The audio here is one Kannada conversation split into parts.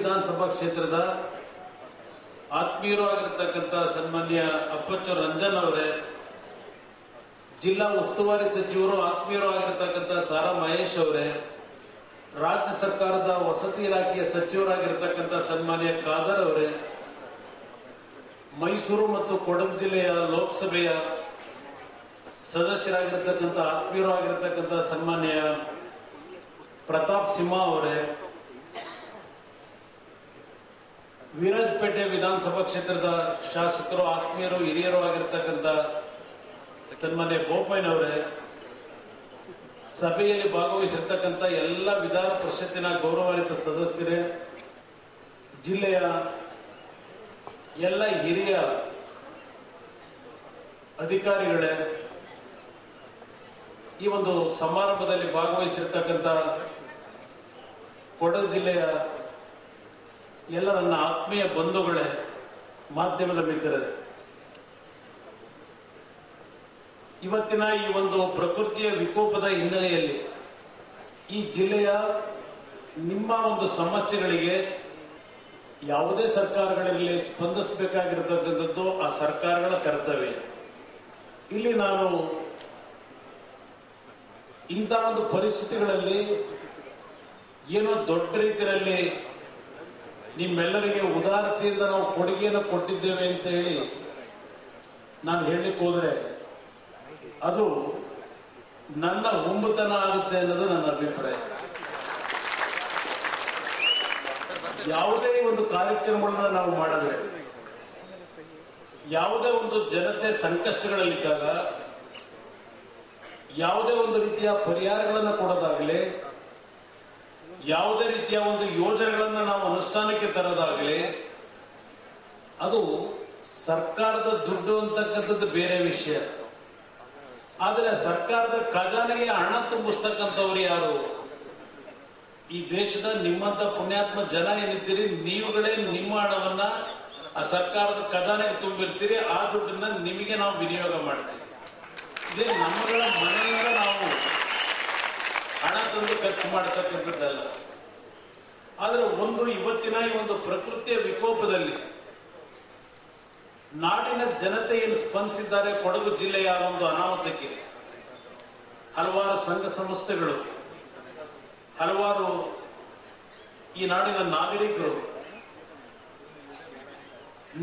ವಿಧಾನಸಭಾ ಕ್ಷೇತ್ರದ ಆತ್ಮೀಯರು ಸನ್ಮಾನ್ಯ ಅಪ್ಪಚ್ಚು ರಂಜನ್ ಅವರೇ, ಜಿಲ್ಲಾ ಉಸ್ತುವಾರಿ ಸಚಿವರು ಆತ್ಮೀಯರು ಆಗಿರ್ತಕ್ಕಂಥ ಸಾರಾ ಮಹೇಶ್ ಅವರೇ, ರಾಜ್ಯ ಸರ್ಕಾರದ ವಸತಿ ಇಲಾಖೆಯ ಸಚಿವರಾಗಿರ್ತಕ್ಕಂಥ ಸನ್ಮಾನ್ಯ ಖಾದರ್ ಅವರೇ, ಮೈಸೂರು ಮತ್ತು ಕೊಡಗು ಜಿಲ್ಲೆಯ ಲೋಕಸಭೆಯ ಸದಸ್ಯರಾಗಿರ್ತಕ್ಕಂಥ ಆತ್ಮೀಯರು ಆಗಿರ್ತಕ್ಕಂಥ ಸನ್ಮಾನ್ಯ ಪ್ರತಾಪ್ ಸಿಂಹ ಅವರೇ ವೀರಾಜಪೇಟೆ ವಿಧಾನಸಭಾ ಕ್ಷೇತ್ರದ ಶಾಸಕರು, ಆತ್ಮೀಯರು, ಹಿರಿಯರು ಆಗಿರ್ತಕ್ಕಂಥ ಸನ್ಮಾನ್ಯ ಬೋಪಯ್ಯನವರೇ ಸಭೆಯಲ್ಲಿ ಭಾಗವಹಿಸಿರ್ತಕ್ಕಂಥ ಎಲ್ಲ ವಿಧಾನ ಪರಿಷತ್ತಿನ ಗೌರವಾನ್ವಿತ ಸದಸ್ಯರೇ, ಜಿಲ್ಲೆಯ ಎಲ್ಲ ಹಿರಿಯ ಅಧಿಕಾರಿಗಳೇ, ಈ ಒಂದು ಸಮಾರಂಭದಲ್ಲಿ ಭಾಗವಹಿಸಿರ್ತಕ್ಕಂಥ ಕೊಡಗು ಜಿಲ್ಲೆಯ ಎಲ್ಲ ನನ್ನ ಆತ್ಮೀಯ ಬಂಧುಗಳೇ, ಮಾಧ್ಯಮದ ಮಿತ್ರರೇ. ಇವತ್ತಿನ ಈ ಒಂದು ಪ್ರಕೃತಿಯ ವಿಕೋಪದ ಹಿನ್ನೆಲೆಯಲ್ಲಿ ಈ ಜಿಲ್ಲೆಯ ನಿಮ್ಮ ಒಂದು ಸಮಸ್ಯೆಗಳಿಗೆ ಯಾವುದೇ ಸರ್ಕಾರಗಳಲ್ಲಿ ಸ್ಪಂದಿಸಬೇಕಾಗಿರ್ತಕ್ಕಂಥದ್ದು ಆ ಸರ್ಕಾರಗಳ ಕರ್ತವ್ಯ. ಇಲ್ಲಿ ನಾನು ಇಂಥ ಒಂದು ಪರಿಸ್ಥಿತಿಗಳಲ್ಲಿ ಏನೋ ದೊಡ್ಡ ರೀತಿಯಲ್ಲಿ ನಿಮ್ಮೆಲ್ಲರಿಗೆ ಉದಾರತೆಯಿಂದ ನಾವು ಕೊಡುಗೆಯನ್ನು ಕೊಟ್ಟಿದ್ದೇವೆ ಅಂತ ಹೇಳಿ ನಾನು ಹೇಳಲಿಕ್ಕೆ ಹೋದರೆ, ಅದು ನನ್ನ ಒಂಬತನ ಆಗುತ್ತೆ ಅನ್ನೋದು ನನ್ನ ಅಭಿಪ್ರಾಯ. ಯಾವುದೇ ಒಂದು ಕಾರ್ಯಕ್ರಮಗಳನ್ನ ನಾವು ಮಾಡಿದ್ರೆ, ಯಾವುದೇ ಒಂದು ಜನತೆ ಸಂಕಷ್ಟಗಳಲ್ಲಿದ್ದಾಗ, ಯಾವುದೇ ಒಂದು ರೀತಿಯ ಪರಿಹಾರಗಳನ್ನು ಕೊಡೋದಾಗಲಿ ಯಾವುದೇ ರೀತಿಯ ಒಂದು ಯೋಜನೆಗಳನ್ನು ನಾವು ಅನುಷ್ಠಾನಕ್ಕೆ ತರೋದಾಗಲಿ, ಅದು ಸರ್ಕಾರದ ದುಡ್ಡು ಅಂತಕ್ಕಂಥದ್ದು ಬೇರೆ ವಿಷಯ. ಆದರೆ ಸರ್ಕಾರದ ಖಜಾನೆಗೆ ಹಣ ತುಂಬಿಸ್ತಕ್ಕಂಥವ್ರು ಯಾರು? ಈ ದೇಶದ ನಿಮ್ಮಂತ ಪುಣ್ಯಾತ್ಮ ಜನ ಏನಿದ್ದೀರಿ? ನೀವುಗಳೇ ನಿಮ್ಮ ಹಣವನ್ನ ಆ ಸರ್ಕಾರದ ಖಜಾನೆಗೆ ತುಂಬಿರ್ತೀರಿ, ಆ ದುಡ್ಡನ್ನ ನಿಮಗೆ ನಾವು ವಿನಿಯೋಗ ಮಾಡ್ತೀವಿ. ಇದೇ ನಮ್ಮಗಳ ಮನೆಯಿಂದ ನಾವು ಹಣ ತಂದು ಖರ್ಚು ಮಾಡತಕ್ಕಂಥದ್ದಲ್ಲ ಆದರೆ ಒಂದು ಇವತ್ತಿನ ಈ ಒಂದು ಪ್ರಕೃತಿಯ ವಿಕೋಪದಲ್ಲಿ ನಾಡಿನ ಜನತೆ ಏನು ಸ್ಪಂದಿಸಿದ್ದಾರೆ ಕೊಡಗು ಜಿಲ್ಲೆಯ ಒಂದು ಅನಾಹುತಕ್ಕೆ? ಹಲವಾರು ಸಂಘ ಸಂಸ್ಥೆಗಳು, ಹಲವಾರು ಈ ನಾಡಿನ ನಾಗರಿಕರು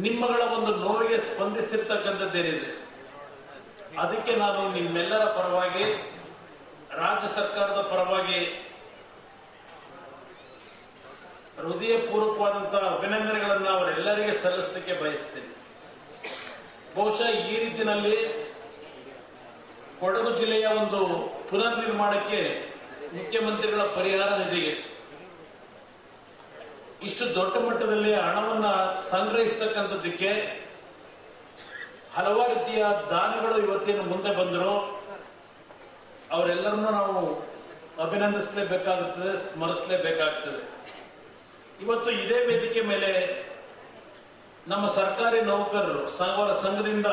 ನಿಮ್ಮಗಳ ಒಂದು ನೋವಿಗೆ ಸ್ಪಂದಿಸಿರ್ತಕ್ಕಂಥದ್ದೇನಿದೆ? ಅದಕ್ಕೆ ನಾನು ನಿಮ್ಮೆಲ್ಲರ ಪರವಾಗಿ ರಾಜ್ಯ ಸರ್ಕಾರದ ಪರವಾಗಿ ಹೃದಯಪೂರ್ವಕವಾದಂತಹ ಅಭಿನಂದನೆಗಳನ್ನು ಅವರೆಲ್ಲರಿಗೆ ಸಲ್ಲಿಸಲಿಕ್ಕೆ ಬಯಸ್ತೇನೆ. ಬಹುಶಃ ಈ ರೀತಿಯಲ್ಲಿ ಕೊಡಗು ಜಿಲ್ಲೆಯ ಒಂದು ಪುನರ್ ನಿರ್ಮಾಣಕ್ಕೆ ಮುಖ್ಯಮಂತ್ರಿಗಳ ಪರಿಹಾರ ನಿಧಿಗೆ ಇಷ್ಟು ದೊಡ್ಡ ಮಟ್ಟದಲ್ಲಿ ಹಣವನ್ನ ಸಂಗ್ರಹಿಸ್ತಕ್ಕಂಥದ್ದಕ್ಕೆ ಹಲವಾರು ರೀತಿಯ ದಾನಿಗಳು ಇವತ್ತೇನು ಮುಂದೆ ಬಂದರು. ಅವರೆಲ್ಲರನ್ನೂ ನಾವು ಅಭಿನಂದಿಸಲೇಬೇಕಾಗುತ್ತದೆ, ಸ್ಮರಿಸಲೇಬೇಕಾಗ್ತದೆ. ಇವತ್ತು ಇದೇ ವೇದಿಕೆ ಮೇಲೆ ನಮ್ಮ ಸರ್ಕಾರಿ ನೌಕರರು ಅವರ ಸಂಘದಿಂದ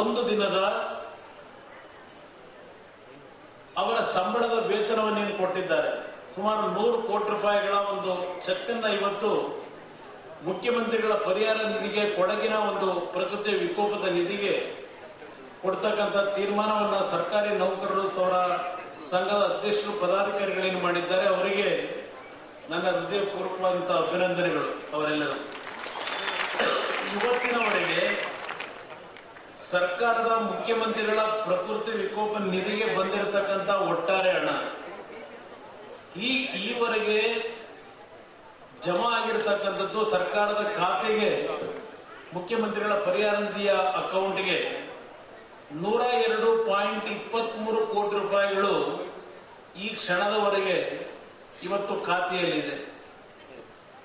ಒಂದು ದಿನದ ಅವರ ಸಂಬಳದ ವೇತನವನ್ನು ಏನು ಕೊಟ್ಟಿದ್ದಾರೆ. ಸುಮಾರು ನೂರು ಕೋಟಿ ರೂಪಾಯಿಗಳ ಒಂದು ಚೆಕ್ ಅನ್ನ ಇವತ್ತು ಮುಖ್ಯಮಂತ್ರಿಗಳ ಪರಿಹಾರ ನಿಧಿಗೆ ಕೊಡಗಿನ ಒಂದು ಪ್ರಕೃತಿ ವಿಕೋಪದ ನಿಧಿಗೆ ಕೊಡ್ತಕ್ಕಂಥ ತೀರ್ಮಾನವನ್ನು ಸರ್ಕಾರಿ ನೌಕರರು ಸೌರ ಸಂಘದ ಅಧ್ಯಕ್ಷರು ಪದಾಧಿಕಾರಿಗಳೇನು ಮಾಡಿದ್ದಾರೆ, ಅವರಿಗೆ ನನ್ನ ಹೃದಯಪೂರ್ವಕವಾದಂಥ ಅಭಿನಂದನೆಗಳು ಅವರೆಲ್ಲರೂ. ಇವತ್ತಿನವರೆಗೆ ಸರ್ಕಾರದ ಮುಖ್ಯಮಂತ್ರಿಗಳ ಪ್ರಕೃತಿ ವಿಕೋಪ ನಿಧಿಗೆ ಬಂದಿರತಕ್ಕಂತ ಒಟ್ಟಾರೆ ಹಣ. ಈ, ಈವರೆಗೆ ಜಮಾ ಆಗಿರತಕ್ಕಂಥದ್ದು ಸರ್ಕಾರದ ಖಾತೆಗೆ ಮುಖ್ಯಮಂತ್ರಿಗಳ ಪರಿಹಾರ ನಿಧಿಯ ಅಕೌಂಟ್ಗೆ. ನೂರ ಎರಡು ಪಾಯಿಂಟ್ ಇಪ್ಪತ್ಮೂರು ಕೋಟಿ ರೂಪಾಯಿಗಳು ಈ ಕ್ಷಣದವರೆಗೆ ಇವತ್ತು ಖಾತೆಯಲ್ಲಿದೆ.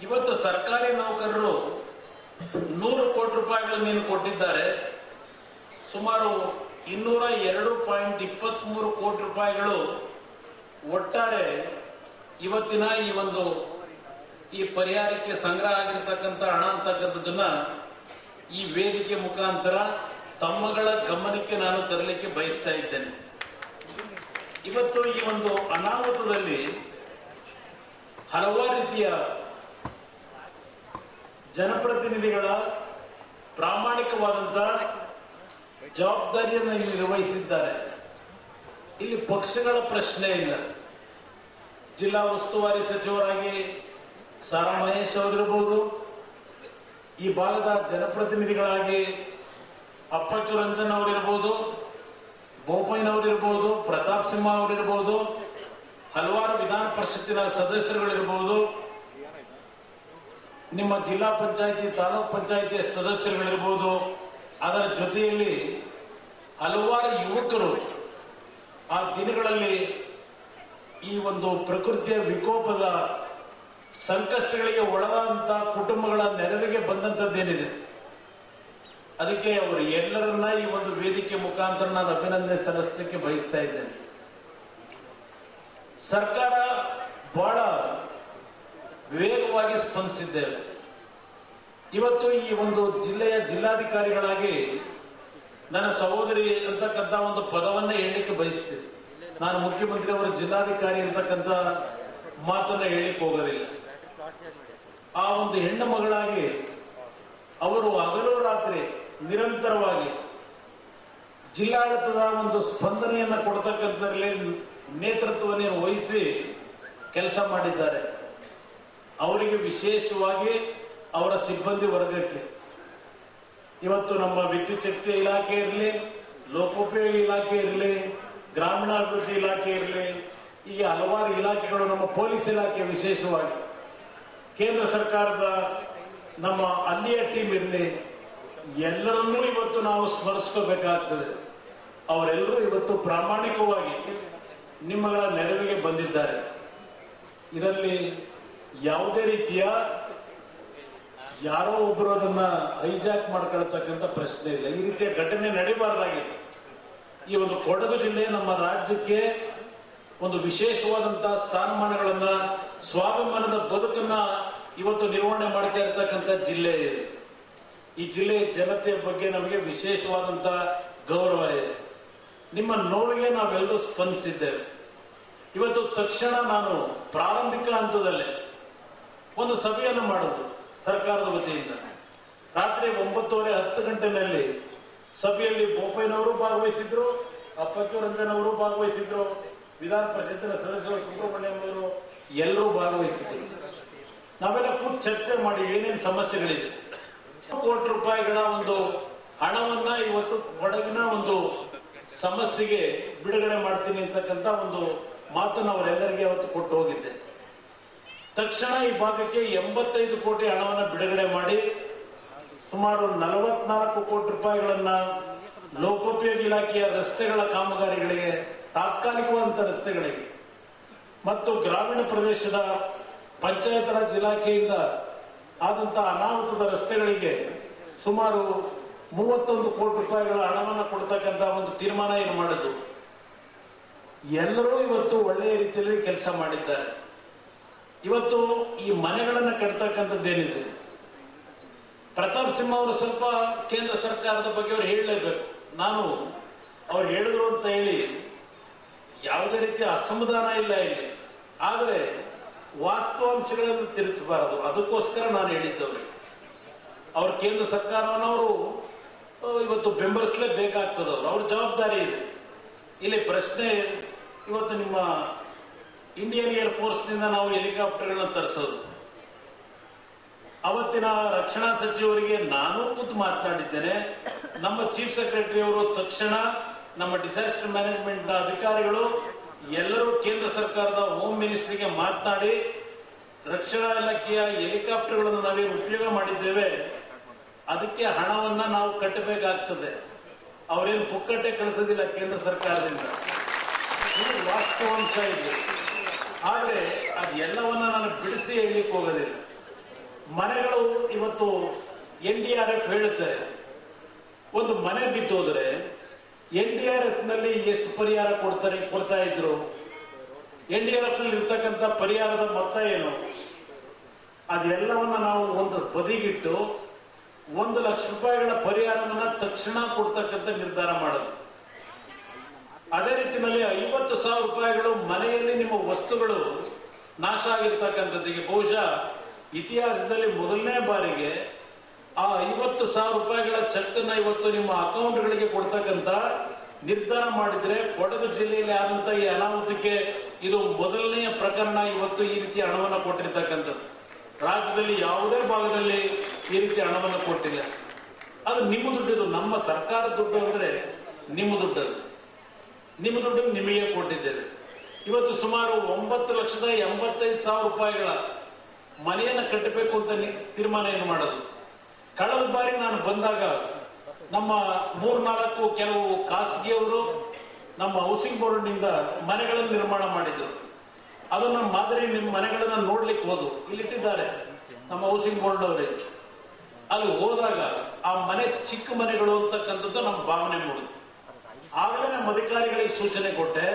ಇವತ್ತು ಸರ್ಕಾರಿ ನೌಕರರು ನೂರು ಕೋಟಿ ರೂಪಾಯಿಗಳು ನೀನು ಕೊಟ್ಟಿದ್ದಾರೆ. ಸುಮಾರು ಇನ್ನೂರ ಎರಡು ಪಾಯಿಂಟ್ ಇಪ್ಪತ್ಮೂರು ಕೋಟಿ ರೂಪಾಯಿಗಳು ಒಟ್ಟಾರೆ ಇವತ್ತಿನ ಈ ಒಂದು ಈ ಪರಿಹಾರಕ್ಕೆ ಸಂಗ್ರಹ ಆಗಿರತಕ್ಕಂಥ ಹಣ ಅಂತಕ್ಕಂಥದ್ದನ್ನ ಈ ವೇದಿಕೆ ಮುಖಾಂತರ ತಮ್ಮಗಳ ಗಮನಕ್ಕೆ ನಾನು ತರಲಿಕ್ಕೆ ಬಯಸ್ತಾ ಇದ್ದೇನೆ. ಇವತ್ತು ಈ ಒಂದು ಅನಾಹುತದಲ್ಲಿ ಹಲವಾರು ರೀತಿಯ ಜನಪ್ರತಿನಿಧಿಗಳ ಪ್ರಾಮಾಣಿಕವಾದಂತ ಜವಾಬ್ದಾರಿಯನ್ನು ನಿರ್ವಹಿಸಿದ್ದಾರೆ. ಇಲ್ಲಿ ಪಕ್ಷಗಳ ಪ್ರಶ್ನೆ ಇಲ್ಲ. ಜಿಲ್ಲಾ ಉಸ್ತುವಾರಿ ಸಚಿವರಾಗಿ ಸಾರಾ ಮಹೇಶ್ ಅವರಿರ್ಬೋದು, ಈ ಭಾಗದ ಜನಪ್ರತಿನಿಧಿಗಳಾಗಿ ಅಪ್ಪಚ್ಚು ರಂಜನ್ ಅವರಿರ್ಬೋದು ಬೋಪಯ್ಯನವರಿರ್ಬೋದು ಪ್ರತಾಪ್ ಸಿಂಹ ಅವರಿರ್ಬೋದು, ಹಲವಾರು ವಿಧಾನ ಪರಿಷತ್ತಿನ ಸದಸ್ಯರುಗಳಿರ್ಬೋದು, ನಿಮ್ಮ ಜಿಲ್ಲಾ ಪಂಚಾಯತಿ, ತಾಲೂಕ್ ಪಂಚಾಯತಿ ಸದಸ್ಯರುಗಳಿರ್ಬೋದು, ಅದರ ಜೊತೆಯಲ್ಲಿ ಹಲವಾರು ಯುವಕರು ಆ ದಿನಗಳಲ್ಲಿ ಈ ಒಂದು ಪ್ರಕೃತಿಯ ವಿಕೋಪದ ಸಂಕಷ್ಟಗಳಿಗೆ ಒಳಗಾದಂಥ ಕುಟುಂಬಗಳ ನೆರವಿಗೆ ಬಂದಂತದ್ದೇನಿದೆ ಅದಕ್ಕೆ ಅವರು ಎಲ್ಲರನ್ನ ಈ ಒಂದು ವೇದಿಕೆ ಮುಖಾಂತರ ನಾನು ಅಭಿನಂದನೆ ಸಲ್ಲಿಸಲಿಕ್ಕೆ ಬಯಸ್ತಾ ಇದ್ದೇನೆ. ಸರ್ಕಾರ ಬಹಳ ವೇಗವಾಗಿ ಸ್ಪಂದಿಸಿದ್ದೇವೆ. ಇವತ್ತು ಈ ಒಂದು ಜಿಲ್ಲೆಯ ಜಿಲ್ಲಾಧಿಕಾರಿಗಳಾಗಿ ನನ್ನ ಸಹೋದರಿ ಅಂತಕ್ಕಂಥ ಒಂದು ಪದವನ್ನ ಹೇಳಲಿಕ್ಕೆ ಬಯಸ್ತೇನೆ. ನಾನು ಮುಖ್ಯಮಂತ್ರಿ ಅವರು ಜಿಲ್ಲಾಧಿಕಾರಿ ಅಂತಕ್ಕಂಥ ಮಾತನ್ನ ಹೇಳಲಿಕ್ಕೆ ಹೋಗೋದಿಲ್ಲ. ಆ ಒಂದು ಹೆಣ್ಣು ಮಗಳಾಗಿ ಅವರು ಹಗಲು ರಾತ್ರಿ ನಿರಂತರವಾಗಿ ಜಿಲ್ಲಾಡಳಿತದ ಒಂದು ಸ್ಪಂದನೆಯನ್ನು ಕೊಡ್ತಕ್ಕಂಥದ್ರಲ್ಲಿ ನೇತೃತ್ವವನ್ನು ವಹಿಸಿ ಕೆಲಸ ಮಾಡಿದ್ದಾರೆ. ಅವರಿಗೆ ವಿಶೇಷವಾಗಿ ಅವರ ಸಿಬ್ಬಂದಿ ವರ್ಗಕ್ಕೆ. ಇವತ್ತು ನಮ್ಮ ವಿದ್ಯುತ್ ಶಕ್ತಿ ಇಲಾಖೆ ಇರಲಿ, ಲೋಕೋಪಯೋಗಿ ಇಲಾಖೆ ಇರಲಿ, ಗ್ರಾಮೀಣಾಭಿವೃದ್ಧಿ ಇಲಾಖೆ ಇರಲಿ ಹೀಗೆ ಹಲವಾರು ಇಲಾಖೆಗಳು ನಮ್ಮ ಪೊಲೀಸ್ ಇಲಾಖೆ ವಿಶೇಷವಾಗಿ. ಕೇಂದ್ರ ಸರ್ಕಾರದ ನಮ್ಮ ಅಲ್ಲಿಯ ಟೀಮ್ ಇರಲಿ ಎಲ್ಲರನ್ನೂ ಇವತ್ತು ನಾವು ಸ್ಮರಿಸ್ಕೋಬೇಕಾಗ್ತದೆ. ಅವರೆಲ್ಲರೂ ಇವತ್ತು ಪ್ರಾಮಾಣಿಕವಾಗಿ ನಿಮ್ಮಗಳ ನೆರವಿಗೆ ಬಂದಿದ್ದಾರೆ. ಇದರಲ್ಲಿ ಯಾವುದೇ ರೀತಿಯ ಯಾರೋ ಒಬ್ಬರು ಅದನ್ನ ಹೈಜಾಕ್ ಮಾಡ್ಕೊಳ್ತಕ್ಕಂಥ ಪ್ರಶ್ನೆ ಇಲ್ಲ. ಈ ರೀತಿಯ ಘಟನೆ ನಡೀಬಾರ್ದಾಗಿತ್ತು. ಈ ಒಂದು ಕೊಡಗು ಜಿಲ್ಲೆ ನಮ್ಮ ರಾಜ್ಯಕ್ಕೆ ಒಂದು ವಿಶೇಷವಾದಂತಹ ಸ್ಥಾನಮಾನಗಳನ್ನ, ಸ್ವಾಭಿಮಾನದ ಬದುಕನ್ನ ಇವತ್ತು ನಿರ್ವಹಣೆ ಮಾಡ್ತಾ ಇರತಕ್ಕಂಥ ಜಿಲ್ಲೆ ಇದು. ಈ ಜಿಲ್ಲೆಯ ಜನತೆಯ ಬಗ್ಗೆ ನಮಗೆ ವಿಶೇಷವಾದಂತಹ ಗೌರವ ಇದೆ. ನಿಮ್ಮ ನೋವಿಗೆ ನಾವೆಲ್ಲರೂ ಸ್ಪಂದಿಸಿದ್ದೇವೆ. ಇವತ್ತು ತಕ್ಷಣ ನಾನು ಪ್ರಾರಂಭಿಕ ಹಂತದಲ್ಲೇ ಒಂದು ಸಭೆಯನ್ನು ಮಾಡುದು ಸರ್ಕಾರದ ವತಿಯಿಂದ. ರಾತ್ರಿ ಒಂಬತ್ತುವರೆ ಹತ್ತು ಗಂಟೆನಲ್ಲಿ ಸಭೆಯಲ್ಲಿ ಬೋಪಯ್ಯನವರು ಭಾಗವಹಿಸಿದ್ರು, ಅಪ್ಪಚ್ಚು ರಂಜನ್ ಅವರು ಭಾಗವಹಿಸಿದ್ರು, ವಿಧಾನ ಪರಿಷತ್ತಿನ ಸದಸ್ಯರು ಸುಬ್ರಹ್ಮಣ್ಯಂ ಅವರು ಎಲ್ಲರೂ ಭಾಗವಹಿಸಿದ್ರು. ನಾವೆಲ್ಲ ಕೂತ್ ಚರ್ಚೆ ಮಾಡಿ ಏನೇನು ಸಮಸ್ಯೆಗಳಿದೆ ಕೋಟಿ ರೂಪಾಯಿಗಳ ಒಂದು ಹಣವನ್ನ ಇವತ್ತು ಕೊಡಗಿನ ಒಂದು ಸಮಸ್ಯೆಗೆ ಬಿಡುಗಡೆ ಮಾಡ್ತೀನಿ ಅಂತಕ್ಕಂಥ ಒಂದು ಮಾತನ್ನು ಅವರೆಲ್ಲರಿಗೆ ಅವತ್ತು ಕೊಟ್ಟು ಹೋಗಿದ್ದೆ. ತಕ್ಷಣ ಈ ಭಾಗಕ್ಕೆ ಎಂಬತ್ತೈದು ಕೋಟಿ ಹಣವನ್ನು ಬಿಡುಗಡೆ ಮಾಡಿ, ಸುಮಾರು ನಲವತ್ನಾಲ್ಕು ಕೋಟಿ ರೂಪಾಯಿಗಳನ್ನ ಲೋಕೋಪಯೋಗಿ ಇಲಾಖೆಯ ರಸ್ತೆಗಳ ಕಾಮಗಾರಿಗಳಿಗೆ, ತಾತ್ಕಾಲಿಕವಾದಂಥ ರಸ್ತೆಗಳಿಗೆ, ಮತ್ತು ಗ್ರಾಮೀಣ ಪ್ರದೇಶದ ಪಂಚಾಯತ್ ರಾಜ್ ಇಲಾಖೆಯಿಂದ ಆದಂತಹ ಅನಾಹುತದ ರಸ್ತೆಗಳಿಗೆ ಸುಮಾರು ಮೂವತ್ತೊಂದು ಕೋಟಿ ರೂಪಾಯಿಗಳ ಹಣವನ್ನು ಕೊಡ್ತಕ್ಕಂಥ ಒಂದು ತೀರ್ಮಾನ ಏನು ಮಾಡಿದ್ರು? ಎಲ್ಲರೂ ಇವತ್ತು ಒಳ್ಳೆಯ ರೀತಿಯಲ್ಲಿ ಕೆಲಸ ಮಾಡಿದ್ದಾರೆ. ಇವತ್ತು ಈ ಮನೆಗಳನ್ನು ಕಟ್ತಕ್ಕಂಥದ್ದೇನಿದೆ ಪ್ರತಾಪ್ ಸಿಂಹ ಅವರು ಸ್ವಲ್ಪ ಕೇಂದ್ರ ಸರ್ಕಾರದ ಬಗ್ಗೆ ಅವ್ರು ಹೇಳಲೇಬೇಕು. ನಾನು ಅವ್ರು ಹೇಳಿದ್ರು ಅಂತ ಹೇಳಿ ಯಾವುದೇ ರೀತಿಯ ಅಸಮಾಧಾನ ಇಲ್ಲ ಇಲ್ಲಿ. ಆದರೆ ವಾಸ್ತವಾಂಶಗಳನ್ನು ತಿರುಚಬಾರದು. ಅದಕ್ಕೋಸ್ಕರ ನಾನು ಹೇಳಿದ್ದವ್ರಿಗೆ ಅವ್ರ ಕೇಂದ್ರ ಸರ್ಕಾರವನ್ನು ಇವತ್ತು ಬೆಂಬಲಿಸಲೇಬೇಕಾಗ್ತದೆ ಅವರು ಅವ್ರ ಜವಾಬ್ದಾರಿ ಇದೆ. ಇಲ್ಲಿ ಪ್ರಶ್ನೆ, ಇವತ್ತು ನಿಮ್ಮ ಇಂಡಿಯನ್ ಏರ್ ಫೋರ್ಸ್ನಿಂದ ನಾವು ಹೆಲಿಕಾಪ್ಟರ್ಗಳನ್ನ ತರಿಸೋದು. ಅವತ್ತಿನ ರಕ್ಷಣಾ ಸಚಿವರಿಗೆ ನಾನು ಕೂತು ಮಾತನಾಡಿದ್ದೇನೆ. ನಮ್ಮ ಚೀಫ್ ಸೆಕ್ರೆಟರಿ ಅವರು ತಕ್ಷಣ ನಮ್ಮ ಡಿಸಾಸ್ಟರ್ ಮ್ಯಾನೇಜ್ಮೆಂಟ್ ಅಧಿಕಾರಿಗಳು ಎಲ್ಲರೂ ಕೇಂದ್ರ ಸರ್ಕಾರದ ಹೋಮ್ ಮಿನಿಸ್ಟ್ರಿಗೆ ಮಾತನಾಡಿ ರಕ್ಷಣಾ ಇಲಾಖೆಯ ಹೆಲಿಕಾಪ್ಟರ್ಗಳನ್ನು ನಾವೇನು ಉಪಯೋಗ ಮಾಡಿದ್ದೇವೆ. ಅದಕ್ಕೆ ಹಣವನ್ನ ನಾವು ಕಟ್ಟಬೇಕಾಗ್ತದೆ. ಅವರೇನು ಪುಕ್ಕಟ್ಟೆ ಕಳಿಸೋದಿಲ್ಲ ಕೇಂದ್ರ ಸರ್ಕಾರದಿಂದ. ಇದು ವಾಸ್ತವಾಂಶ ಇದೆ. ಆದರೆ ಅದೆಲ್ಲವನ್ನ ನಾನು ಬಿಡಿಸಿ ಹೇಳಲಿಕ್ಕೆ ಹೋಗೋದಿಲ್ಲ. ಮನೆಗಳು ಇವತ್ತು ಎನ್ ಡಿ ಆರ್ ಎಫ್ ಹೇಳುತ್ತೆ ಒಂದು ಮನೆ ಬಿದ್ದೋದ್ರೆ ಎನ್ ಡಿ ಆರ್ ಎಫ್ನಲ್ಲಿ ಎಷ್ಟು ಪರಿಹಾರ ಕೊಡ್ತಾರೆ, ಕೊಡ್ತಾ ಇದ್ರು? ಎನ್ ಡಿ ಆರ್ ಎಫ್ನಲ್ಲಿ ಇರ್ತಕ್ಕಂಥ ಪರಿಹಾರದ ಮೊತ್ತ ಏನು? ಅದೆಲ್ಲವನ್ನ ನಾವು ಒಂದು ಬದಿಗಿಟ್ಟು ಒಂದು ಲಕ್ಷ ರೂಪಾಯಿಗಳ ಪರಿಹಾರವನ್ನ ತಕ್ಷಣ ಕೊಡ್ತಕ್ಕಂಥ ನಿರ್ಧಾರ ಮಾಡೋದು. ಅದೇ ರೀತಿಯಲ್ಲಿ ಐವತ್ತು ಸಾವಿರ ರೂಪಾಯಿಗಳು ಮನೆಯಲ್ಲಿ ನಿಮ್ಮ ವಸ್ತುಗಳು ನಾಶ ಆಗಿರ್ತಕ್ಕಂಥದ್ದಿಗೆ ಬಹುಶಃ ಇತಿಹಾಸದಲ್ಲಿ ಮೊದಲನೇ ಬಾರಿಗೆ ಆ ಐವತ್ತು ಸಾವಿರ ರೂಪಾಯಿಗಳ ಚೆಕ್ ಅನ್ನ ಇವತ್ತು ನಿಮ್ಮ ಅಕೌಂಟ್ಗಳಿಗೆ ಕೊಡ್ತಕ್ಕಂತ ನಿರ್ಧಾರ ಮಾಡಿದ್ರೆ ಕೊಡಗು ಜಿಲ್ಲೆಯಲ್ಲಿ ಆದಂತ ಈ ಅನಾಹುತಕ್ಕೆ ಇದು ಮೊದಲನೆಯ ಪ್ರಕರಣ ಇವತ್ತು ಈ ರೀತಿ ಹಣವನ್ನು ಕೊಟ್ಟಿರ್ತಕ್ಕಂಥದ್ದು. ರಾಜ್ಯದಲ್ಲಿ ಯಾವುದೇ ಭಾಗದಲ್ಲಿ ಈ ರೀತಿ ಹಣವನ್ನು ಕೊಟ್ಟಿಲ್ಲ. ಅದು ನಿಮ್ಮ ದುಡ್ಡಿದು ನಮ್ಮ ಸರ್ಕಾರ ದುಡ್ಡು ಅಂದ್ರೆ ನಿಮ್ಮ ದುಡ್ಡದು ನಿಮ್ಮ ದುಡ್ಡು ನಿಮಗೆ ಕೊಟ್ಟಿದ್ದೇವೆ. ಇವತ್ತು ಸುಮಾರು ಒಂಬತ್ತು ಲಕ್ಷದ ಎಂಬತ್ತೈದು ಸಾವಿರ ರೂಪಾಯಿಗಳ ಮನೆಯನ್ನು ಕಟ್ಟಬೇಕು ಅಂತ ತೀರ್ಮಾನ ಏನು ಮಾಡೋದು? ಕಳೆದ ಬಾರಿ ನಾನು ಬಂದಾಗ ನಮ್ಮ ಮೂರ್ನಾಲ್ಕು ಕೆಲವು ಖಾಸಗಿಯವರು ನಮ್ಮ ಹೌಸಿಂಗ್ ಬೋರ್ಡ್ನಿಂದ ಮನೆಗಳನ್ನು ನಿರ್ಮಾಣ ಮಾಡಿದ್ರು. ಅದನ್ನ ಮಾದರಿ ನಿಮ್ಮ ಮನೆಗಳನ್ನ ನೋಡ್ಲಿಕ್ಕೆ ಹೋದು ಇಲ್ಲಿಟ್ಟಿದ್ದಾರೆ ನಮ್ಮ ಹೌಸಿಂಗ್ ಬೋರ್ಡ್ ಅವರೇ. ಅಲ್ಲಿ ಹೋದಾಗ ಆ ಮನೆ ಚಿಕ್ಕ ಮನೆಗಳು ಅಂತಕ್ಕಂಥದ್ದು ನಮ್ಮ ಭಾವನೆ ಮೂಡುತ್ತೆ. ಆಗಲೇ ನಮ್ಮ ಅಧಿಕಾರಿಗಳಿಗೆ ಸೂಚನೆ ಕೊಟ್ಟೆ,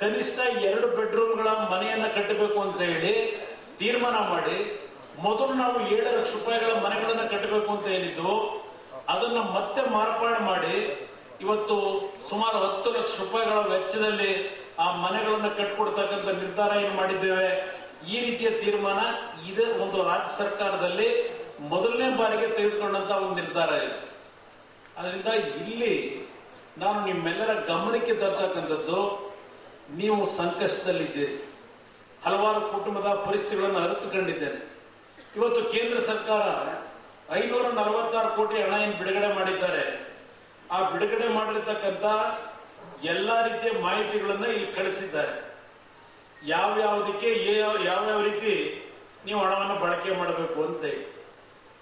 ಕನಿಷ್ಠ ಎರಡು ಬೆಡ್ರೂಮ್ಗಳ ಮನೆಯನ್ನ ಕಟ್ಟಬೇಕು ಅಂತ ಹೇಳಿ ತೀರ್ಮಾನ ಮಾಡಿ ಮೊದಲು ನಾವು ಏಳು ಲಕ್ಷ ರೂಪಾಯಿಗಳ ಮನೆಗಳನ್ನ ಕಟ್ಟಬೇಕು ಅಂತ ಹೇಳಿದ್ದು, ಅದನ್ನ ಮತ್ತೆ ಮಾರ್ಪಾಡು ಮಾಡಿ ಇವತ್ತು ಸುಮಾರು ಹತ್ತು ಲಕ್ಷ ರೂಪಾಯಿಗಳ ವೆಚ್ಚದಲ್ಲಿ ಆ ಮನೆಗಳನ್ನ ಕಟ್ಕೊಡ್ತಕ್ಕಂಥ ನಿರ್ಧಾರ ಏನು ಮಾಡಿದ್ದೇವೆ? ಈ ರೀತಿಯ ತೀರ್ಮಾನ ಇದೇ ಒಂದು ರಾಜ್ಯ ಸರ್ಕಾರದಲ್ಲಿ ಮೊದಲನೇ ಬಾರಿಗೆ ತೆಗೆದುಕೊಂಡಂತ ಒಂದು ನಿರ್ಧಾರ ಇದೆ. ಅದರಿಂದ ಇಲ್ಲಿ ನಾನು ನಿಮ್ಮೆಲ್ಲರ ಗಮನಕ್ಕೆ ತರ್ತಕ್ಕಂಥದ್ದು, ನೀವು ಸಂಕಷ್ಟದಲ್ಲಿದ್ದೀರಿ. ಹಲವಾರು ಕುಟುಂಬದ ಪರಿಸ್ಥಿತಿಗಳನ್ನು ಅರಿತುಕೊಂಡಿದ್ದೇನೆ. ಇವತ್ತು ಕೇಂದ್ರ ಸರ್ಕಾರ ಐನೂರ ನಲವತ್ತಾರು ಕೋಟಿ ಹಣ ಏನು ಬಿಡುಗಡೆ ಮಾಡಿದ್ದಾರೆ, ಆ ಬಿಡುಗಡೆ ಮಾಡಿರ್ತಕ್ಕಂಥ ಎಲ್ಲ ರೀತಿಯ ಮಾಹಿತಿಗಳನ್ನು ಇಲ್ಲಿ ಕಳಿಸಿದ್ದಾರೆ. ಯಾವ್ಯಾವುದಕ್ಕೆ ಯಾವ- ಯಾವ್ಯಾವ ರೀತಿ ನೀವು ಹಣವನ್ನು ಬಳಕೆ ಮಾಡಬೇಕು ಅಂತ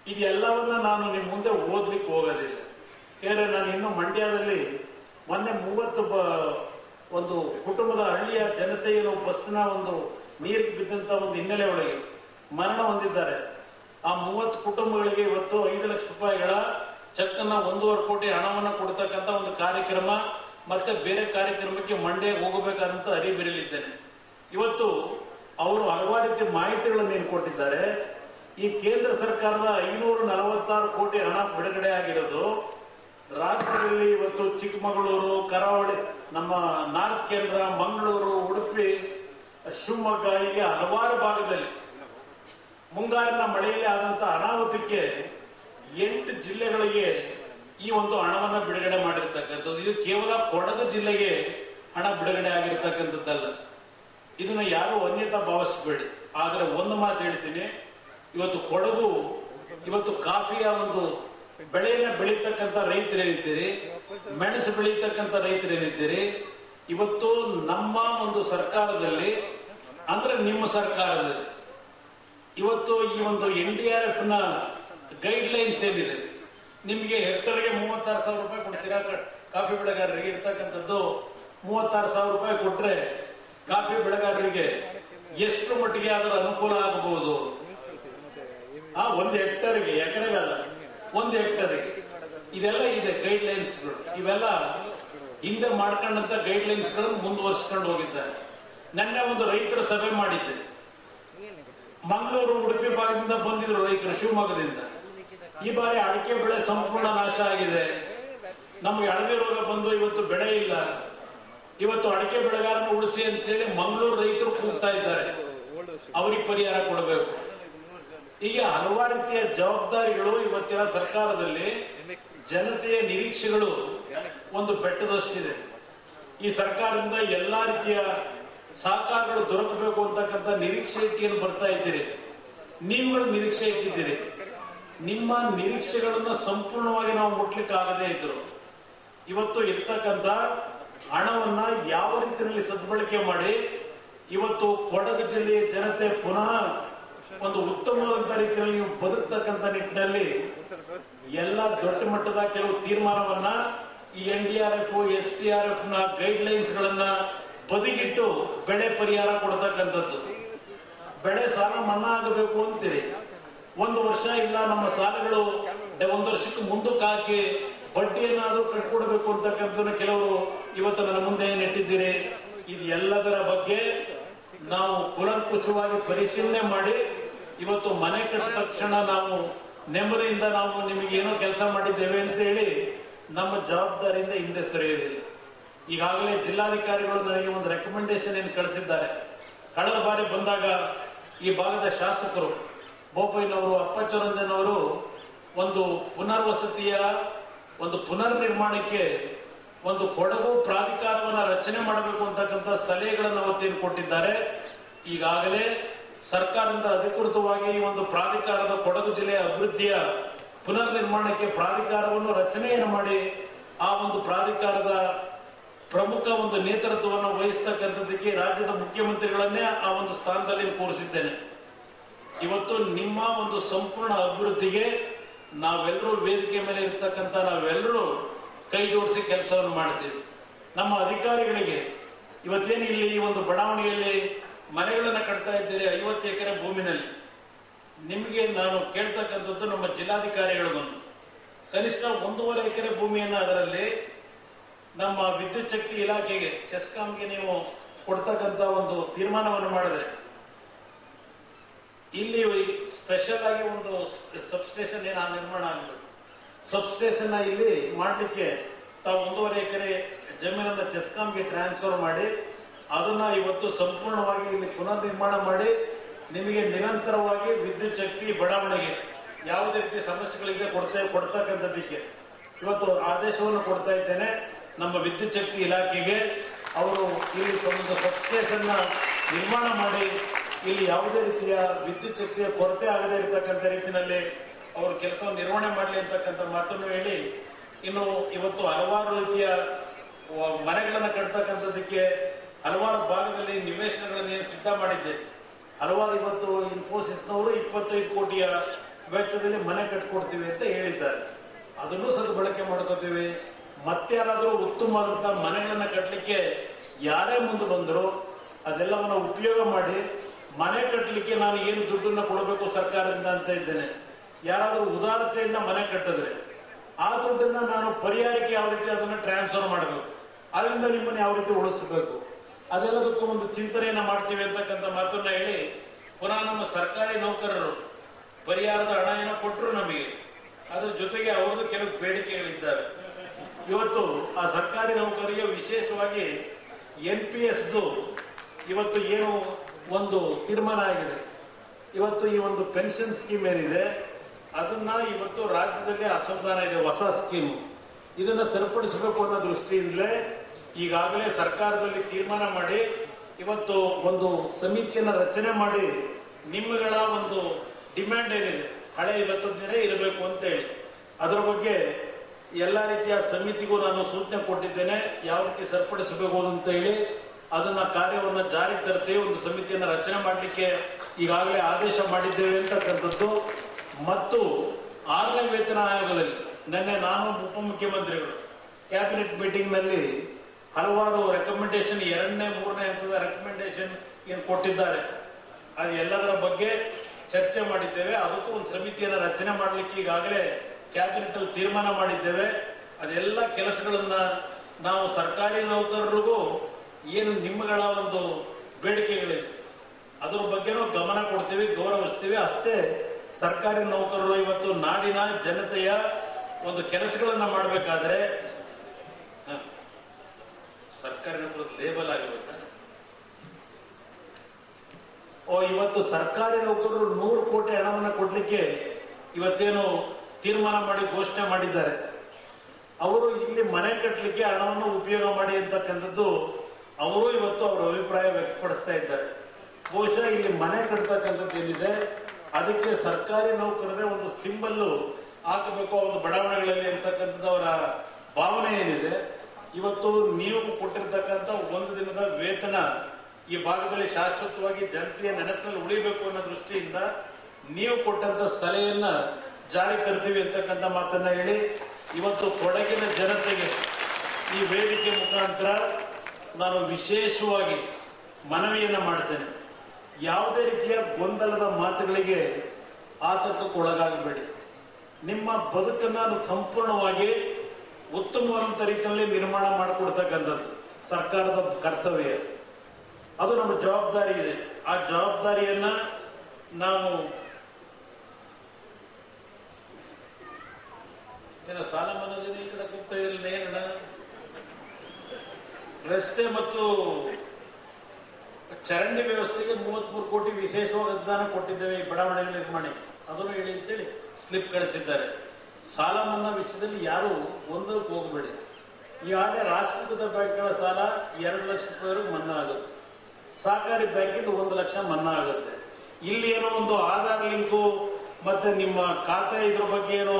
ಇದೆಲ್ಲವನ್ನ ನಾನು ನಿಮ್ಮ ಮುಂದೆ ಓದ್ಲಿಕ್ಕೆ ಹೋಗೋದಿಲ್ಲ. ಯಾಕಂದ್ರೆ ನಾನು ಇನ್ನು ಮಂಡ್ಯದಲ್ಲಿ ಮೊನ್ನೆ ಮೂವತ್ತು ಒಂದು ಕುಟುಂಬದ ಹಳ್ಳಿಯ ಜನತೆಯನ್ನು ಬಸ್ನ ಒಂದು ನೀರಿಗೆ ಬಿದ್ದಂತ ಒಂದು ಹಿನ್ನೆಲೆ ಒಳಗೆ ಮರಣ ಹೊಂದಿದ್ದಾರೆ. ಆ ಮೂವತ್ತು ಕುಟುಂಬಗಳಿಗೆ ಇವತ್ತು ಐದು ಲಕ್ಷ ರೂಪಾಯಿಗಳ ಚೆಕ್ ಅನ್ನ ಒಂದೂವರೆ ಕೋಟಿ ಹಣವನ್ನು ಕೊಡ್ತಕ್ಕಂಥ ಒಂದು ಕಾರ್ಯಕ್ರಮ, ಮತ್ತೆ ಬೇರೆ ಕಾರ್ಯಕ್ರಮಕ್ಕೆ ಮಂಡ್ಯ ಹೋಗಬೇಕಾದಂತ ಅರಿಬಿರಲಿದ್ದೇನೆ ಇವತ್ತು ಅವರು ಹಲವಾರು ರೀತಿಯ ಮಾಹಿತಿಗಳನ್ನು ಏನು ಕೊಟ್ಟಿದ್ದಾರೆ. ಈ ಕೇಂದ್ರ ಸರ್ಕಾರದ ಐನೂರ ನಲವತ್ತಾರು ಕೋಟಿ ಹಣ ಬಿಡುಗಡೆ ಆಗಿರೋದು ರಾಜ್ಯದಲ್ಲಿ ಇವತ್ತು ಚಿಕ್ಕಮಗಳೂರು, ಕರಾವಳಿ, ನಮ್ಮ ನಾರ್ತ್ ಕೇಂದ್ರ, ಮಂಗಳೂರು, ಉಡುಪಿ, ಶಿವಮೊಗ್ಗ, ಹೀಗೆ ಹಲವಾರು ಭಾಗದಲ್ಲಿ. ಮುಂಗಾರಿನ ಮಳೆಯಲ್ಲಿ ಆದಂತ ಅನಾಹುತಕ್ಕೆ ಎಂಟು ಜಿಲ್ಲೆಗಳಿಗೆ ಈ ಒಂದು ಹಣವನ್ನು ಬಿಡುಗಡೆ ಮಾಡಿರ್ತಕ್ಕಂಥದ್ದು. ಇದು ಕೇವಲ ಕೊಡಗು ಜಿಲ್ಲೆಗೆ ಹಣ ಬಿಡುಗಡೆ ಆಗಿರ್ತಕ್ಕಂಥದ್ದಲ್ಲ. ಇದನ್ನ ಯಾರು ಅನ್ಯತಾ ಭಾವಿಸಬೇಡಿ. ಆದರೆ ಒಂದು ಮಾತು ಹೇಳ್ತೀನಿ. ಇವತ್ತು ಕೊಡಗು, ಇವತ್ತು ಕಾಫಿಯ ಒಂದು ಬೆಳೆಯನ್ನ ಬೆಳೀತಕ್ಕಂಥ ರೈತರೇನಿದ್ದೀರಿ? ಮೆಣಸು ಬೆಳೀತಕ್ಕಂಥ ರೈತರೇನಿದ್ದೀರಿ? ಇವತ್ತು ನಮ್ಮ ಒಂದು ಸರ್ಕಾರದಲ್ಲಿ, ಅಂದ್ರೆ ನಿಮ್ಮ ಸರ್ಕಾರದಲ್ಲಿ ಇವತ್ತು ಈ ಒಂದು ಎನ್ ಡಿ ಆರ್ ಎಫ್ನ ಗೈಡ್ ಲೈನ್ಸ್ ಏನಿದೆ? ನಿಮಗೆ ಹೆಕ್ಟರ್ಗೆ ಮೂವತ್ತಾರು ಸಾವಿರ ರೂಪಾಯಿ ಕೊಡ್ತೀರಾ? ಕಾಫಿ ಬೆಳೆಗಾರರಿಗೆ ಇರ್ತಕ್ಕಂಥದ್ದು ಮೂವತ್ತಾರು ಸಾವಿರ ರೂಪಾಯಿ ಕೊಟ್ಟರೆ ಕಾಫಿ ಬೆಳೆಗಾರರಿಗೆ ಎಷ್ಟು ಮಟ್ಟಿಗೆ ಅದರ ಅನುಕೂಲ ಆಗಬಹುದು? ಆ, ಒಂದು ಹೆಕ್ಟರ್ಗೆ ಎಕರೆಗಲ್ಲ ಒಂದು ಹೆಕ್ಟರ್ಗೆ. ಇದೆಲ್ಲ ಇದೆ ಗೈಡ್ ಲೈನ್ಸ್ಗಳು ಇವೆಲ್ಲ ಹಿಂದೆ ಮಾಡ್ಕೊಂಡಂತ ಗೈಡ್ ಲೈನ್ಸ್ಗಳನ್ನು ಮುಂದುವರಿಸ್ಕೊಂಡು ಹೋಗಿದ್ದಾರೆ. ನಿನ್ನೆ ಒಂದು ರೈತರ ಸಭೆ ಮಾಡಿದ್ದೆ. ಮಂಗಳೂರು ಉಡುಪಿ ಭಾಗದಿಂದ ಬಂದಿದ್ರು ರೈತರು ಶಿವಮೊಗ್ಗದಿಂದ. ಈ ಬಾರಿ ಅಡಿಕೆ ಬೆಳೆ ಸಂಪೂರ್ಣ ನಾಶ ಆಗಿದೆ. ನಮ್ಗೆ ಹಳದಿ ರೋಗ ಬಂದು ಇವತ್ತು ಬೆಳೆ ಇಲ್ಲ. ಇವತ್ತು ಅಡಿಕೆ ಬೆಳೆಗಾರನ ಉಳಿಸಿ ಅಂತೇಳಿ ಮಂಗಳೂರು ರೈತರು ಕೂಗ್ತಾ ಇದ್ದಾರೆ. ಅವ್ರಿಗೆ ಪರಿಹಾರ ಕೊಡಬೇಕು. ಹೀಗೆ ಹಲವಾರು ರೀತಿಯ ಜವಾಬ್ದಾರಿಗಳು ಇವತ್ತಿನ ಸರ್ಕಾರದಲ್ಲಿ ಜನತೆಯ ನಿರೀಕ್ಷೆಗಳು ಒಂದು ಬೆಟ್ಟದಷ್ಟಿದೆ. ಈ ಸರ್ಕಾರದಿಂದ ಎಲ್ಲಾ ರೀತಿಯ ಸಹಕಾರಗಳು ದೊರಕಬೇಕು ಅಂತಕ್ಕಂಥ ನಿರೀಕ್ಷೆ ಏನು ಬರ್ತಾ ಇದ್ದೀರಿ? ನೀವುಗಳು ನಿರೀಕ್ಷೆ ಇಟ್ಟಿದ್ದೀರಿ. ನಿಮ್ಮ ನಿರೀಕ್ಷೆಗಳನ್ನ ಸಂಪೂರ್ಣವಾಗಿ ನಾವು ಮುಟ್ಲಿಕ್ಕೆ ಆಗದೇ ಇದ್ರು. ಇವತ್ತು ಇರ್ತಕ್ಕಂಥ ಹಣವನ್ನ ಯಾವ ರೀತಿಯಲ್ಲಿ ಸದ್ಬಳಕೆ ಮಾಡಿ, ಇವತ್ತು ಕೊಡಗು ಜಿಲ್ಲೆಯ ಜನತೆ ಪುನಃ ಒಂದು ಉತ್ತಮವಾದಂತ ರೀತಿಯಲ್ಲಿ ನೀವು ಬದುಕ್ತಕ್ಕಂಥ ನಿಟ್ಟಿನಲ್ಲಿ ಎಲ್ಲ ದೊಡ್ಡ ಮಟ್ಟದ ಕೆಲವು ತೀರ್ಮಾನವನ್ನ ಈ N D R F, S D R ಎಫ್ನ guidelines ಗಳನ್ನ ಬದಿಗಿಟ್ಟು ಬೆಳೆ ಪರಿಹಾರ ಕೊಡ್ತಕ್ಕಂಥದ್ದು. ಬೆಳೆ ಸಾಲ ಮನ್ನಾ ಆಗಬೇಕು ಅಂತೀರಿ. ಒಂದು ವರ್ಷ ಇಲ್ಲ, ನಮ್ಮ ಸಾಲಗಳು ಒಂದು ವರ್ಷಕ್ಕೆ ಮುಂದಕ್ಕೆ ಹಾಕಿ ಬಡ್ಡಿಯನ್ನಾದ್ರೂ ಕಟ್ಕೊಡ್ಬೇಕು ಅಂತಕ್ಕಂಥ ಕೆಲವರು ಇವತ್ತು ನನ್ನ ಮುಂದೆ ನೆಟ್ಟಿದ್ದೀರಿ. ಇದು ಎಲ್ಲದರ ಬಗ್ಗೆ ನಾವು ಕುಲಂಕುಷವಾಗಿ ಪರಿಶೀಲನೆ ಮಾಡಿ, ಇವತ್ತು ಮನೆ ಕಟ್ಟ ತಕ್ಷಣ ನಾವು ನೆಮ್ಮದಿಯಿಂದ ನಾವು ನಿಮಗೆ ಏನೋ ಕೆಲಸ ಮಾಡಿದ್ದೇವೆ ಅಂತ ಹೇಳಿ ನಮ್ಮ ಜವಾಬ್ದಾರಿಯಿಂದ ಹಿಂದೆ ಸರಿಯೋದಿಲ್ಲ ಈಗಾಗಲೇ ಜಿಲ್ಲಾಧಿಕಾರಿಗಳು ನನಗೆ ಒಂದು ರೆಕಮೆಂಡೇಶನ್ ಏನು ಕಳಿಸಿದ್ದಾರೆ. ಕಳೆದ ಬಾರಿ ಬಂದಾಗ ಈ ಭಾಗದ ಶಾಸಕರು ಬೋಪಯ್ಯನವರು ಅಪ್ಪಚ್ಚರಂಜನ್ ಅವರು ಒಂದು ಪುನರ್ವಸತಿಯ, ಒಂದು ಪುನರ್ ನಿರ್ಮಾಣಕ್ಕೆ ಒಂದು ಕೊಡಗು ಪ್ರಾಧಿಕಾರವನ್ನು ರಚನೆ ಮಾಡಬೇಕು ಅಂತಕ್ಕಂಥ ಸಲಹೆಗಳನ್ನು ಅವತ್ತೇನು ಕೊಟ್ಟಿದ್ದಾರೆ. ಈಗಾಗಲೇ ಸರ್ಕಾರದಿಂದ ಅಧಿಕೃತವಾಗಿ ಈ ಒಂದು ಪ್ರಾಧಿಕಾರದ ಕೊಡಗು ಜಿಲ್ಲೆಯ ಅಭಿವೃದ್ಧಿಯ ಪುನರ್ ನಿರ್ಮಾಣಕ್ಕೆ ಪ್ರಾಧಿಕಾರವನ್ನು ರಚನೆಯನ್ನು ಮಾಡಿ ಆ ಒಂದು ಪ್ರಾಧಿಕಾರದ ಪ್ರಮುಖ ಒಂದು ನೇತೃತ್ವವನ್ನು ವಹಿಸ್ತಕ್ಕಂಥದ್ದಕ್ಕೆ ರಾಜ್ಯದ ಮುಖ್ಯಮಂತ್ರಿಗಳನ್ನೇ ಆ ಒಂದು ಸ್ಥಾನದಲ್ಲಿ ಕೂರಿಸಿದ್ದೇನೆ. ಇವತ್ತು ನಿಮ್ಮ ಒಂದು ಸಂಪೂರ್ಣ ಅಭಿವೃದ್ಧಿಗೆ ನಾವೆಲ್ಲರೂ ವೇದಿಕೆ ಮೇಲೆ ಇರ್ತಕ್ಕಂಥ ನಾವೆಲ್ಲರೂ ಕೈ ಜೋಡಿಸಿ ಕೆಲಸವನ್ನು ಮಾಡ್ತೀವಿ ನಮ್ಮ ಅಧಿಕಾರಿಗಳಿಗೆ ಇವತ್ತೇನು ಇಲ್ಲಿ ಈ ಒಂದು ಬಡಾವಣೆಯಲ್ಲಿ ಮನೆಗಳನ್ನು ಕಟ್ತಾ ಇದ್ದೀರಿ ಐವತ್ತು ಎಕರೆ ಭೂಮಿನಲ್ಲಿ, ನಿಮಗೆ ನಾನು ಕೇಳ್ತಕ್ಕಂಥದ್ದು ನಮ್ಮ ಜಿಲ್ಲಾಧಿಕಾರಿಗಳಿಗೊಂದು ಕನಿಷ್ಠ ಒಂದೂವರೆ ಎಕರೆ ಭೂಮಿಯನ್ನು ಅದರಲ್ಲಿ ನಮ್ಮ ವಿದ್ಯುತ್ ಶಕ್ತಿ ಇಲಾಖೆಗೆ, ಚೆಸ್ಕಾಂಗೆ ನೀವು ಕೊಡ್ತಕ್ಕಂಥ ಒಂದು ತೀರ್ಮಾನವನ್ನು ಮಾಡಿದೆ ಇಲ್ಲಿ ಸ್ಪೆಷಲ್ ಆಗಿ ಒಂದು ಸಬ್ಸ್ಟೇಷನ್ ಏನು ನಿರ್ಮಾಣ ಆಗಿದೆ ಸಬ್ಸ್ಟೇಷನ್ ಇಲ್ಲಿ ಮಾಡಲಿಕ್ಕೆ ತಾವು ಒಂದೂವರೆ ಎಕರೆ ಜಮೀನನ್ನ ಚೆಸ್ಕಾಂಗೆ ಟ್ರಾನ್ಸ್ಫರ್ ಮಾಡಿ, ಅದನ್ನ ಇವತ್ತು ಸಂಪೂರ್ಣವಾಗಿ ಇಲ್ಲಿ ಪುನರ್ ನಿರ್ಮಾಣ ಮಾಡಿ, ನಿಮಗೆ ನಿರಂತರವಾಗಿ ವಿದ್ಯುತ್ ಶಕ್ತಿ ಬಡಾವಣೆಗೆ ಯಾವುದೇ ರೀತಿ ಸಮಸ್ಯೆಗಳಿಗೆ ಕೊಡ್ತೇ, ಕೊಡ್ತಕ್ಕಂಥದ್ದಕ್ಕೆ ಇವತ್ತು ಆದೇಶವನ್ನು ಕೊಡ್ತಾ ಇದ್ದೇನೆ. ನಮ್ಮ ವಿದ್ಯುತ್ ಶಕ್ತಿ ಇಲಾಖೆಗೆ ಅವರು ಇಲ್ಲಿ ಒಂದು ಸಬ್ಸ್ಟೇಷನ್ನ ನಿರ್ಮಾಣ ಮಾಡಿ ಇಲ್ಲಿ ಯಾವುದೇ ರೀತಿಯ ವಿದ್ಯುತ್ ಶಕ್ತಿಯ ಕೊರತೆ ಆಗದೇ ಇರತಕ್ಕಂಥ ರೀತಿಯಲ್ಲಿ ಅವರು ಕೆಲಸವನ್ನು ನಿರ್ವಹಣೆ ಮಾಡಲಿ ಅಂತಕ್ಕಂಥ ಮಾತನ್ನು ಹೇಳಿ ಇನ್ನು ಇವತ್ತು ಹಲವಾರು ರೀತಿಯ ಮನೆಗಳನ್ನು ಕಟ್ತಕ್ಕಂಥದ್ದಕ್ಕೆ ಹಲವಾರು ಭಾಗದಲ್ಲಿ ನಿವೇಶನಗಳನ್ನು ಸಿದ್ಧ ಮಾಡಿದ್ದೆ. ಹಲವಾರು ಇವತ್ತು ಇನ್ಫೋಸಿಸ್ನವರು ಇಪ್ಪತ್ತೈದು ಕೋಟಿಯ ವೆಚ್ಚದಲ್ಲಿ ಮನೆ ಕಟ್ಕೊಡ್ತೀವಿ ಅಂತ ಹೇಳಿದ್ದಾರೆ. ಅದನ್ನು ಸದ್ಬಳಕೆ ಮಾಡ್ಕೋತೀವಿ. ಮತ್ತೆ ಯಾರಾದರೂ ಉತ್ತಮವಾದಂತಹ ಮನೆಗಳನ್ನು ಕಟ್ಟಲಿಕ್ಕೆ ಯಾರೇ ಮುಂದೆ ಬಂದರೂ ಅದೆಲ್ಲವನ್ನು ಉಪಯೋಗ ಮಾಡಿ ಮನೆ ಕಟ್ಟಲಿಕ್ಕೆ ನಾನು ಏನು ದುಡ್ಡನ್ನ ಕೊಡಬೇಕು ಸರ್ಕಾರದಿಂದ ಅಂತ ಇದ್ದೇನೆ. ಯಾರಾದರೂ ಉದಾರತೆಯಿಂದ ಮನೆ ಕಟ್ಟಿದ್ರೆ ಆ ದುಡ್ಡನ್ನ ನಾನು ಪರಿಹಾರಕ್ಕೆ ಯಾವ ರೀತಿ ಅದನ್ನ ಟ್ರಾನ್ಸ್ಫರ್ ಮಾಡಬೇಕು? ಅದರಿಂದ ನಿಮ್ಮನ್ನು ಯಾವ ರೀತಿ ಉಳಿಸಬೇಕು? ಅದೆಲ್ಲದಕ್ಕೂ ಒಂದು ಚಿಂತನೆಯನ್ನ ಮಾಡ್ತೀವಿ ಅಂತಕ್ಕಂಥ ಮಾತನ್ನ ಹೇಳಿ ಪುನಃ ನಮ್ಮ ಸರ್ಕಾರಿ ನೌಕರರು ಪರಿಹಾರದ ಹಣ ಏನೋ ಕೊಟ್ಟರು ನಮಗೆ. ಅದರ ಜೊತೆಗೆ ಅವ್ರದ್ದು ಕೆಲವು ಬೇಡಿಕೆಗಳಿದ್ದಾವೆ. ಇವತ್ತು ಆ ಸರ್ಕಾರಿ ನೌಕರಿಗೆ ವಿಶೇಷವಾಗಿ ಎನ್ ಪಿ ಎಸ್ದು ಇವತ್ತು ಏನು ಒಂದು ತೀರ್ಮಾನ ಆಗಿದೆ. ಇವತ್ತು ಈ ಒಂದು ಪೆನ್ಷನ್ ಸ್ಕೀಮ್ ಏನಿದೆ, ಅದನ್ನ ಇವತ್ತು ರಾಜ್ಯದಲ್ಲಿ ಅಸಮಾಧಾನ ಇದೆ, ಹೊಸ ಸ್ಕೀಮ್ ಇದನ್ನ ಸರಿಪಡಿಸಬೇಕು ಅನ್ನೋ ದೃಷ್ಟಿಯಿಂದಲೇ ಈಗಾಗಲೇ ಸರ್ಕಾರದಲ್ಲಿ ತೀರ್ಮಾನ ಮಾಡಿ, ಇವತ್ತು ಒಂದು ಸಮಿತಿಯನ್ನು ರಚನೆ ಮಾಡಿ ನಿಮ್ಮಗಳ ಒಂದು ಡಿಮ್ಯಾಂಡ್ ಏನಿದೆ, ಹಳೆ ಇವತ್ತೊಂದಿನೇ ಇರಬೇಕು ಅಂತೇಳಿ. ಅದರ ಬಗ್ಗೆ ಎಲ್ಲ ರೀತಿಯ ಸಮಿತಿಗೂ ನಾನು ಸೂಚನೆ ಕೊಟ್ಟಿದ್ದೇನೆ, ಯಾವ ರೀತಿ ಸರಿಪಡಿಸಬೇಕು ಅಂತ ಹೇಳಿ ಅದನ್ನ ಕಾರ್ಯವನ್ನು ಜಾರಿಗೆ ತರ್ತೇವೆ ಒಂದು ಸಮಿತಿಯನ್ನು ರಚನೆ ಮಾಡಲಿಕ್ಕೆ ಈಗಾಗಲೇ ಆದೇಶ ಮಾಡಿದ್ದೇವೆ ಅಂತಕ್ಕಂಥದ್ದು. ಮತ್ತು ಆರನೇ ವೇತನ ಆಯೋಗದಲ್ಲಿ ನಿನ್ನೆ ನಾನು ಉಪಮುಖ್ಯಮಂತ್ರಿಗಳು ಕ್ಯಾಬಿನೆಟ್ ಮೀಟಿಂಗ್ನಲ್ಲಿ ಹಲವಾರು ರೆಕಮೆಂಡೇಶನ್ ಎರಡನೇ, ಮೂರನೇ ಹಂತದ ರೆಕಮೆಂಡೇಶನ್ ಏನು ಕೊಟ್ಟಿದ್ದಾರೆ, ಅದು ಎಲ್ಲದರ ಬಗ್ಗೆ ಚರ್ಚೆ ಮಾಡಿದ್ದೇವೆ. ಅದಕ್ಕೂ ಒಂದು ಸಮಿತಿಯನ್ನು ರಚನೆ ಮಾಡಲಿಕ್ಕೆ ಈಗಾಗಲೇ ಕ್ಯಾಬಿನೆಟ್ ಅಲ್ಲಿ ತೀರ್ಮಾನ ಮಾಡಿದ್ದೇವೆ. ಅದೆಲ್ಲ ಕೆಲಸಗಳನ್ನ ನಾವು ಸರ್ಕಾರಿ ನೌಕರರಿಗೂ ಏನು ನಿಮ್ಮಗಳ ಒಂದು ಬೇಡಿಕೆಗಳಿವೆ. ಅದರ ಬಗ್ಗೆನೂ ಗಮನ ಕೊಡ್ತೀವಿ, ಗೌರವಿಸ್ತೀವಿ. ಅಷ್ಟೇ ಸರ್ಕಾರಿ ನೌಕರರು ಇವತ್ತು ನಾಡಿನ ಜನತೆಯ ಒಂದು ಕೆಲಸಗಳನ್ನ ಮಾಡಬೇಕಾದ್ರೆ ಸರ್ಕಾರಿ ನೌಕರ ಲೇಬಲ್ ಆಗಿರುತ್ತೆ? ಓ, ಇವತ್ತು ಸರ್ಕಾರಿ ನೌಕರರು ನೂರು ಕೋಟಿ ಹಣವನ್ನು ಕೊಡ್ಲಿಕ್ಕೆ ಇವತ್ತೇನು ತೀರ್ಮಾನ ಮಾಡಿ, ಘೋಷಣೆ ಮಾಡಿದ್ದಾರೆ. ಅವರು ಇಲ್ಲಿ ಮನೆ ಕಟ್ಟಲಿಕ್ಕೆ ಹಣವನ್ನು ಉಪಯೋಗ ಮಾಡಿ ಅಂತಕ್ಕಂಥದ್ದು ಅವರು ಇವತ್ತು ಅವರ ಅಭಿಪ್ರಾಯ ವ್ಯಕ್ತಪಡಿಸ್ತಾ ಇದ್ದಾರೆ. ಬಹುಶಃ ಇಲ್ಲಿ ಮನೆ ಕಟ್ಟತಕ್ಕಂಥದ್ದು ಏನಿದೆ, ಅದಕ್ಕೆ ಸರ್ಕಾರಿ ನೌಕರದೇ ಒಂದು ಸಿಂಬಲ್ಲು ಹಾಕಬೇಕು, ಒಂದು ಬಡಾವಣೆಗಳಲ್ಲಿ ಇರ್ತಕ್ಕಂಥದ್ದು ಅವರ ಭಾವನೆ ಏನಿದೆ. ಇವತ್ತು ನೀವು ಕೊಟ್ಟಿರ್ತಕ್ಕಂಥ ಒಂದು ದಿನದ ವೇತನ ಈ ಭಾಗದಲ್ಲಿ ಶಾಶ್ವತವಾಗಿ ಜನತೆಯ ನೆನಪಿನಲ್ಲಿ ಉಳಿಬೇಕು ಅನ್ನೋ ದೃಷ್ಟಿಯಿಂದ ನೀವು ಕೊಟ್ಟಂತ ಸಲಹೆಯನ್ನ ಜಾರಿ ತರ್ತೀವಿ ಅಂತಕ್ಕಂಥ ಮಾತನ್ನ ಹೇಳಿ ಇವತ್ತು ಕೊಡಗಿನ ಜನತೆಗೆ ಈ ವೇದಿಕೆ ಮುಖಾಂತರ ನಾನು ವಿಶೇಷವಾಗಿ ಮನವಿಯನ್ನು ಮಾಡ್ತೇನೆ. ಯಾವುದೇ ರೀತಿಯ ಗೊಂದಲದ ಮಾತುಗಳಿಗೆ ಆತಂಕಕ್ಕೊಳಗಾಗಬೇಡಿ ನಿಮ್ಮ ಬದುಕನ್ನು ಸಂಪೂರ್ಣವಾಗಿ ಉತ್ತಮವಾದಂಥ ರೀತಿಯಲ್ಲಿ ನಿರ್ಮಾಣ ಮಾಡಿಕೊಡ್ತಕ್ಕಂಥದ್ದು ಸರ್ಕಾರದ ಕರ್ತವ್ಯ. ಅದು ನಮ್ಮ ಜವಾಬ್ದಾರಿ ಇದೆ. ಆ ಜವಾಬ್ದಾರಿಯನ್ನ ನಾವು ಏನೋ ಸಾಲ ಮನ್ನಾದಿಂದ ಈ ಕಡೆ ಕೂಗ್ತಾ ಇರಲಿಲ್ಲ ಏನಣ್ಣ ರಸ್ತೆ ಮತ್ತು ಚರಂಡಿ ವ್ಯವಸ್ಥೆಗೆ ಮೂವತ್ಮೂರು ಕೋಟಿ ವಿಶೇಷವಾದ ಅನುದಾನ ಕೊಟ್ಟಿದ್ದೇವೆ ಈ ಬಡಾವಣೆಗಳ ನಿರ್ಮಾಣ ಅದನ್ನು ಹೇಳಿ ಅಂತೇಳಿ ಸ್ಲಿಪ್ ಕಳಿಸಿದ್ದಾರೆ. ಸಾಲ ಮನ್ನಾ ವಿಷಯದಲ್ಲಿ ಯಾರು ಗೊಂದಲಕ್ಕೆ ಹೋಗಬೇಡಿ. ಈಗಾಗಲೇ ರಾಷ್ಟ್ರೀಕೃತ ಬ್ಯಾಂಕ್ಗಳ ಸಾಲ ಎರಡು ಲಕ್ಷ ರೂಪಾಯಿವರೆಗೂ ಮನ್ನಾ ಆಗುತ್ತೆ. ಸಹಕಾರಿ ಬ್ಯಾಂಕಿಂದ ಒಂದು ಲಕ್ಷ ಮನ್ನಾ ಆಗುತ್ತೆ. ಇಲ್ಲಿ ಏನೋ ಒಂದು ಆಧಾರ್ ಲಿಂಕು, ಮತ್ತೆ ನಿಮ್ಮ ಖಾತೆ ಇದ್ರ ಬಗ್ಗೆ ಏನೋ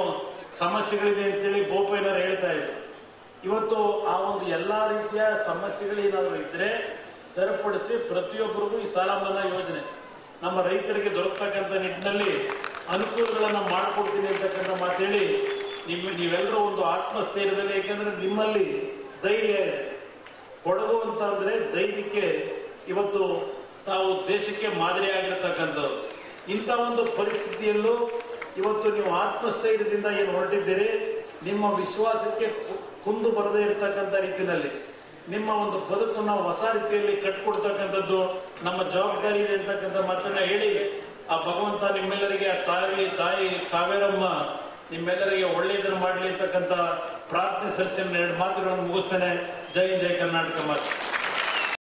ಸಮಸ್ಯೆಗಳಿದೆ ಅಂತೇಳಿ ಬೋಪಯ್ಯನವರು ಹೇಳ್ತಾ ಇದ್ರು. ಇವತ್ತು ಆ ಒಂದು ಎಲ್ಲಾ ರೀತಿಯ ಸಮಸ್ಯೆಗಳೇನಾದರೂ ಇದ್ರೆ ಸರಿಪಡಿಸಿ ಪ್ರತಿಯೊಬ್ಬರಿಗೂ ಈ ಸಾಲ ಮನ್ನಾ ಯೋಜನೆ. ನಮ್ಮ ರೈತರಿಗೆ ದೊರಕತಕ್ಕಂಥ ನಿಟ್ಟಿನಲ್ಲಿ ಅನುಕೂಲಗಳನ್ನು ಮಾಡಿಕೊಡ್ತೀನಿ ಅಂತಕ್ಕಂಥ ಮಾತೇಳಿ ನಿಮ್ಮ ನೀವೆಲ್ಲರೂ ಒಂದು ಆತ್ಮಸ್ಥೈರ್ಯದಲ್ಲಿ ಏಕೆಂದರೆ ನಿಮ್ಮಲ್ಲಿ ಧೈರ್ಯ ಇದೆ. ಕೊಡಗು ಅಂತ ಅಂದರೆ ಧೈರ್ಯಕ್ಕೆ ಇವತ್ತು ತಾವು ದೇಶಕ್ಕೆ ಮಾದರಿಯಾಗಿರ್ತಕ್ಕಂಥದ್ದು ಇಂಥ ಒಂದು ಪರಿಸ್ಥಿತಿಯಲ್ಲೂ ಇವತ್ತು ನೀವು ಆತ್ಮಸ್ಥೈರ್ಯದಿಂದ ಏನು ಹೊರಟಿದ್ದೀರಿ? ನಿಮ್ಮ ವಿಶ್ವಾಸಕ್ಕೆ ಕುಂದು ಬರದೇ ಇರತಕ್ಕಂಥ ರೀತಿಯಲ್ಲಿ ನಿಮ್ಮ ಒಂದು ಬದುಕನ್ನು ಹೊಸ ರೀತಿಯಲ್ಲಿ ಕಟ್ಕೊಡ್ತಕ್ಕಂಥದ್ದು, ನಮ್ಮ ಜವಾಬ್ದಾರಿ ಇದೆ ಅಂತಕ್ಕಂಥ ಮಾತನ್ನ ಹೇಳಿ, ಆ ಭಗವಂತ ನಿಮ್ಮೆಲ್ಲರಿಗೆ, ಆ ತಾಯಿ ತಾಯಿ ಕಾವೇರಮ್ಮ ನಿಮ್ಮೆಲ್ಲರಿಗೆ ಒಳ್ಳೆಯದನ್ನು ಮಾಡಲಿ ಅಂತಕ್ಕಂಥ ಪ್ರಾರ್ಥನೆ ಸಲ್ಲಿಸಿ ಎರಡು ಮಾತುಗಳನ್ನು ಮುಗಿಸ್ತೇನೆ. ಜೈ ಜೈ ಕರ್ನಾಟಕ ಮಾತು.